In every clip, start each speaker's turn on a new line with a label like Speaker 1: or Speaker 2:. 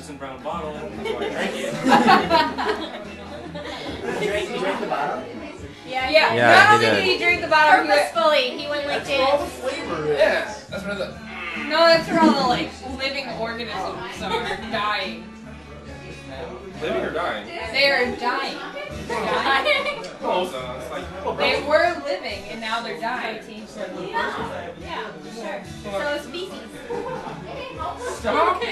Speaker 1: it's in a brown bottle. That's why I drank it.
Speaker 2: You drank, you drank the bottle?
Speaker 3: Yeah,
Speaker 4: Yeah,
Speaker 5: Yeah,
Speaker 4: not
Speaker 5: he
Speaker 4: only
Speaker 5: did.
Speaker 4: did he drink the bottle, he went,
Speaker 3: Purposefully, he went like
Speaker 2: That's where all the
Speaker 3: this.
Speaker 2: flavor is.
Speaker 6: Yeah, that's what I thought.
Speaker 4: no, that's where all the like living organisms are dying.
Speaker 6: Living or dying?
Speaker 4: They are dying.
Speaker 6: Close. It's
Speaker 4: They were living and now they're dying.
Speaker 3: Yeah, yeah, sure. So species.
Speaker 6: stop.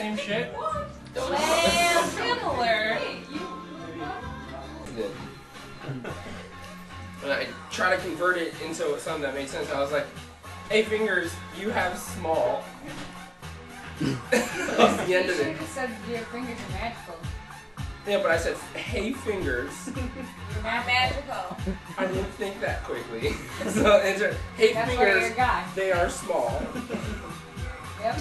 Speaker 6: It's not the same shit.
Speaker 4: Well, similar.
Speaker 6: And I try to convert it into something that makes sense. I was like, hey, fingers, you have small. That's the end of it.
Speaker 4: should have said your fingers are magical.
Speaker 6: Yeah, but I said, hey, fingers.
Speaker 4: You're not magical.
Speaker 6: I didn't think that quickly. so, enter, hey,
Speaker 4: That's why you're a
Speaker 6: fingers,
Speaker 4: guy.
Speaker 6: they are small.
Speaker 4: Yep.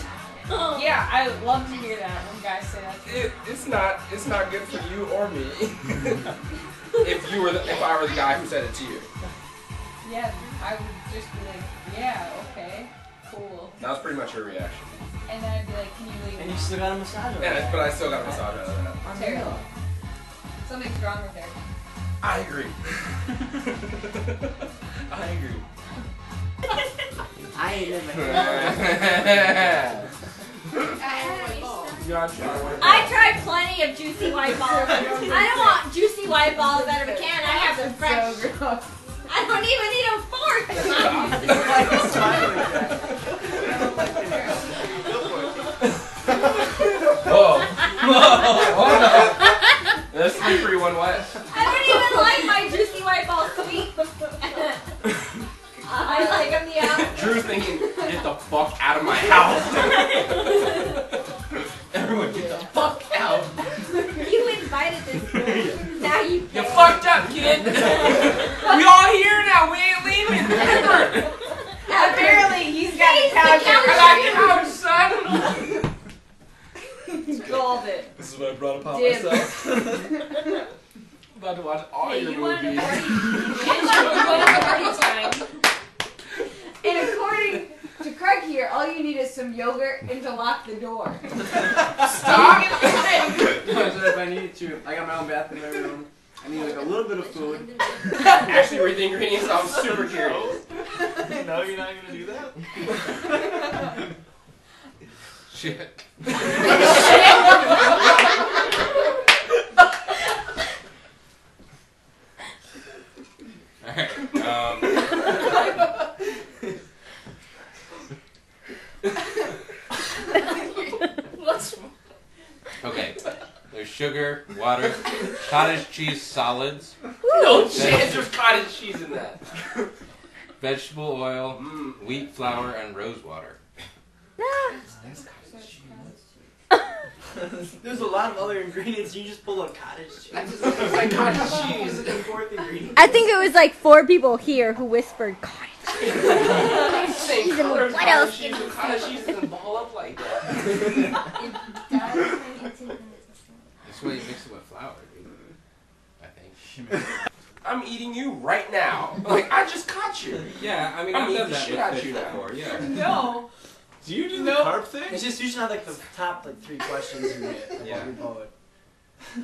Speaker 4: Yeah, I love to hear that when guys say that.
Speaker 6: It, it's not it's not good for you or me. if you were the, if I were the guy who said it to you.
Speaker 4: Yeah, I would just be like, yeah, okay, cool.
Speaker 6: That was pretty much her reaction.
Speaker 4: And then I'd be like, can you leave?
Speaker 2: And you still got a massage over
Speaker 6: And but I still got a massage out of that.
Speaker 4: Terrible. Something's wrong with her.
Speaker 6: I agree. I agree.
Speaker 2: I ain't never had
Speaker 6: Gotcha.
Speaker 3: I tried plenty of juicy white balls. I don't want juicy white balls out of a can. I have them fresh.
Speaker 4: So gross.
Speaker 3: I don't even need a fork.
Speaker 6: Whoa. Hold on. That's slippery one wet.
Speaker 3: I don't even like my juicy white balls sweet. I like them the apple.
Speaker 6: Drew thinking, get the fuck out of my house. Everyone get the fuck out.
Speaker 3: You invited this girl. Now you
Speaker 6: You
Speaker 3: pay.
Speaker 6: fucked up, kid. we all here now. We ain't leaving. Ever.
Speaker 4: Apparently, he's got a couch.
Speaker 6: I got the couch, son.
Speaker 4: Called it.
Speaker 1: This is what I brought upon
Speaker 4: Dibs.
Speaker 1: myself.
Speaker 6: about to watch all
Speaker 3: Hey,
Speaker 6: your
Speaker 3: you wanted
Speaker 6: movies.
Speaker 3: party?
Speaker 4: Party time. And according to Craig here, all you need is some yogurt and to lock the door.
Speaker 6: Stop.
Speaker 2: if I need to, I got my own bathroom in my room. I need like a little bit of food.
Speaker 6: Actually, read the ingredients. I'm super curious.
Speaker 1: no, you're not gonna do that.
Speaker 6: Shit. Alright, um.
Speaker 5: Okay. There's sugar, water, cottage cheese solids,
Speaker 6: No chance there's cottage cheese in that.
Speaker 5: vegetable oil,
Speaker 6: Mm.
Speaker 5: wheat flour, and rose water.
Speaker 2: There's a lot of other ingredients. You just pull a cottage cheese.
Speaker 6: It's like cottage cheese.
Speaker 2: The fourth ingredient?
Speaker 3: I think it was like four people here who whispered cottage.
Speaker 6: Same
Speaker 3: Even
Speaker 6: color
Speaker 3: what
Speaker 6: cottage
Speaker 3: else
Speaker 6: cheese, cottage cheese doesn't ball up like that.
Speaker 5: That's why you mix it with flour, dude. I think.
Speaker 6: I'm eating you right now. Like I just caught you.
Speaker 5: Yeah, I mean,
Speaker 6: I'm
Speaker 5: I've
Speaker 6: eating
Speaker 5: done
Speaker 6: the
Speaker 5: that
Speaker 6: shit
Speaker 5: with
Speaker 6: out
Speaker 5: fish
Speaker 6: you now.
Speaker 5: before, yeah.
Speaker 4: No.
Speaker 1: Do you do
Speaker 4: Nope.
Speaker 1: the carb thing?
Speaker 2: It's just usually not like the top like three questions you get of
Speaker 5: Yeah.
Speaker 2: every poet.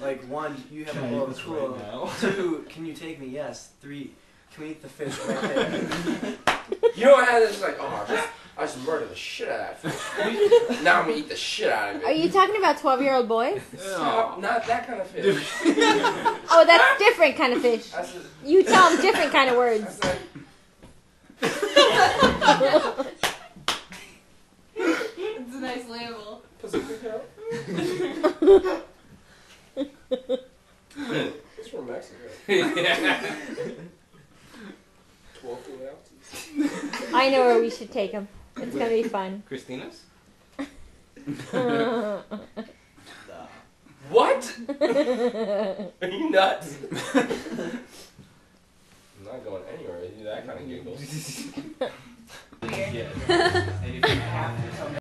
Speaker 2: Like one, you have
Speaker 1: Can
Speaker 2: a
Speaker 1: I
Speaker 2: bowl of cool.
Speaker 1: right now?
Speaker 2: Two, can you take me? Yes. Three, can we eat the fish right there?
Speaker 6: You know what I had this like, oh, I just, I just murdered the shit out of that fish. now I'm gonna eat the shit out of it.
Speaker 3: Are you talking about 12 year old boys?
Speaker 6: No, not that kind of fish.
Speaker 3: Oh, that's different kind of fish.
Speaker 6: Just,
Speaker 3: You tell them different kind of words.
Speaker 4: It's a nice label.
Speaker 6: Pacifico. it's from Mexico.
Speaker 5: yeah.
Speaker 6: 12 full ounces.
Speaker 3: I know where we should take them. It's gonna be fun.
Speaker 5: Christina's?
Speaker 6: What? Are you nuts? I'm not going anywhere. That kind of giggles.
Speaker 4: Yeah. Weird.